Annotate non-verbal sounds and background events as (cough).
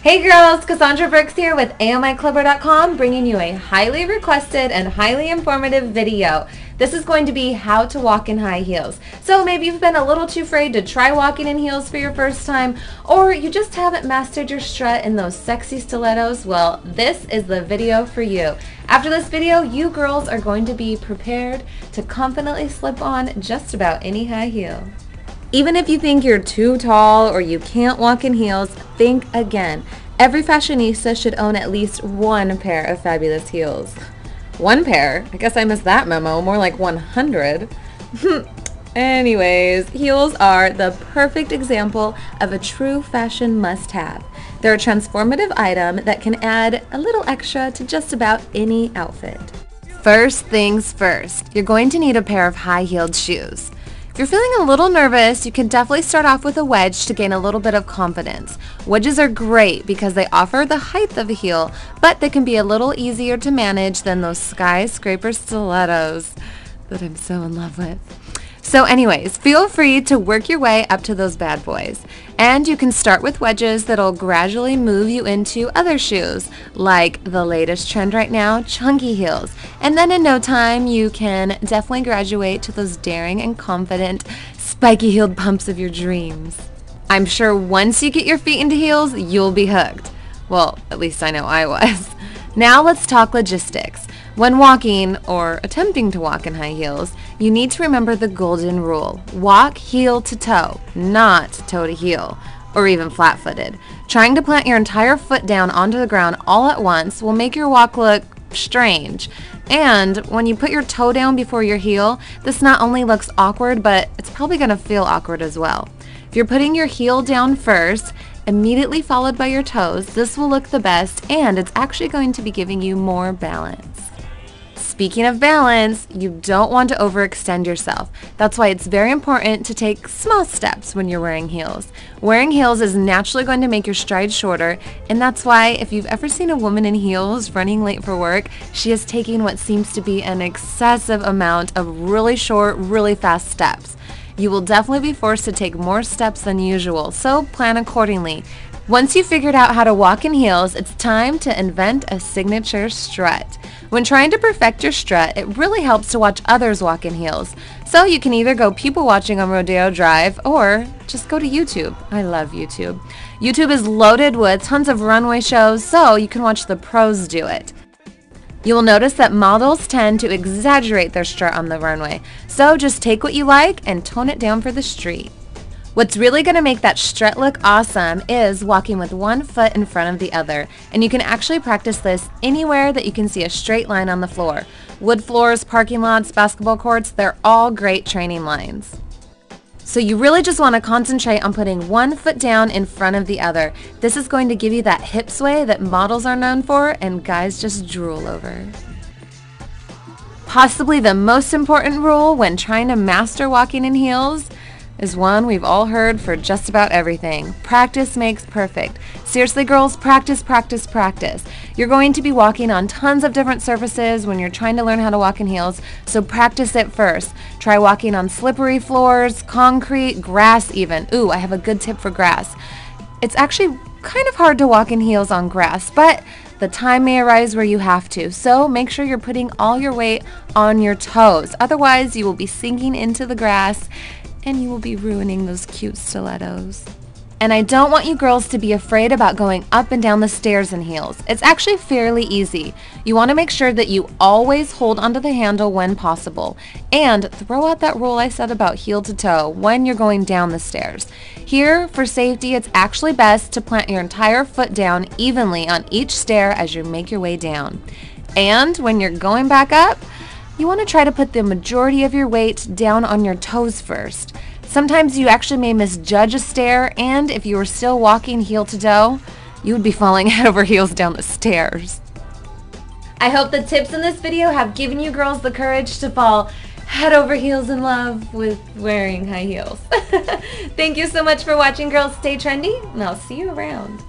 Hey girls, Kassandra Brooks here with AMIClubwear.com bringing you a highly requested and highly informative video. This is going to be how to walk in high heels. So maybe you've been a little too afraid to try walking in heels for your first time or you just haven't mastered your strut in those sexy stilettos. Well, this is the video for you. After this video, you girls are going to be prepared to confidently slip on just about any high heel. Even if you think you're too tall or you can't walk in heels, think again. Every fashionista should own at least one pair of fabulous heels. One pair? I guess I missed that memo. More like 100. (laughs) Anyways, heels are the perfect example of a true fashion must-have. They're a transformative item that can add a little extra to just about any outfit. First things first, you're going to need a pair of high-heeled shoes. If you're feeling a little nervous, you can definitely start off with a wedge to gain a little bit of confidence. Wedges are great because they offer the height of a heel, but they can be a little easier to manage than those skyscraper stilettos that I'm so in love with. So anyways, feel free to work your way up to those bad boys. And you can start with wedges that'll gradually move you into other shoes, like the latest trend right now, chunky heels. And then in no time, you can definitely graduate to those daring and confident, spiky heeled pumps of your dreams. I'm sure once you get your feet into heels, you'll be hooked. Well, at least I know I was. (laughs) Now let's talk logistics. When walking, or attempting to walk in high heels, you need to remember the golden rule. Walk heel to toe, not toe to heel, or even flat-footed. Trying to plant your entire foot down onto the ground all at once will make your walk look strange. And when you put your toe down before your heel, this not only looks awkward, but it's probably going to feel awkward as well. If you're putting your heel down first, immediately followed by your toes, this will look the best and it's actually going to be giving you more balance. Speaking of balance, you don't want to overextend yourself. That's why it's very important to take small steps when you're wearing heels. Wearing heels is naturally going to make your stride shorter, and that's why if you've ever seen a woman in heels running late for work, she is taking what seems to be an excessive amount of really short, really fast steps. You will definitely be forced to take more steps than usual, so plan accordingly. Once you've figured out how to walk in heels, it's time to invent a signature strut. When trying to perfect your strut, it really helps to watch others walk in heels. So you can either go people watching on Rodeo Drive or just go to YouTube. I love YouTube. YouTube is loaded with tons of runway shows, so you can watch the pros do it. You will notice that models tend to exaggerate their strut on the runway, so just take what you like and tone it down for the street. What's really going to make that strut look awesome is walking with one foot in front of the other. And you can actually practice this anywhere that you can see a straight line on the floor. Wood floors, parking lots, basketball courts, they're all great training lines. So you really just want to concentrate on putting one foot down in front of the other. This is going to give you that hip sway that models are known for and guys just drool over. Possibly the most important rule when trying to master walking in heels is one we've all heard for just about everything. Practice makes perfect. Seriously, girls, practice, practice, practice. You're going to be walking on tons of different surfaces when you're trying to learn how to walk in heels, so practice it first. Try walking on slippery floors, concrete, grass even. Ooh, I have a good tip for grass. It's actually kind of hard to walk in heels on grass, but the time may arise where you have to, so make sure you're putting all your weight on your toes. Otherwise, you will be sinking into the grass and you will be ruining those cute stilettos. And I don't want you girls to be afraid about going up and down the stairs in heels. It's actually fairly easy. You want to make sure that you always hold onto the handle when possible. And throw out that rule I said about heel to toe when you're going down the stairs. Here, for safety, it's actually best to plant your entire foot down evenly on each stair as you make your way down. And when you're going back up, you want to try to put the majority of your weight down on your toes first. Sometimes you actually may misjudge a stair, and if you were still walking heel to toe, you would be falling (laughs) head over heels down the stairs. I hope the tips in this video have given you girls the courage to fall head over heels in love with wearing high heels. (laughs) Thank you so much for watching, girls. Stay trendy, and I'll see you around.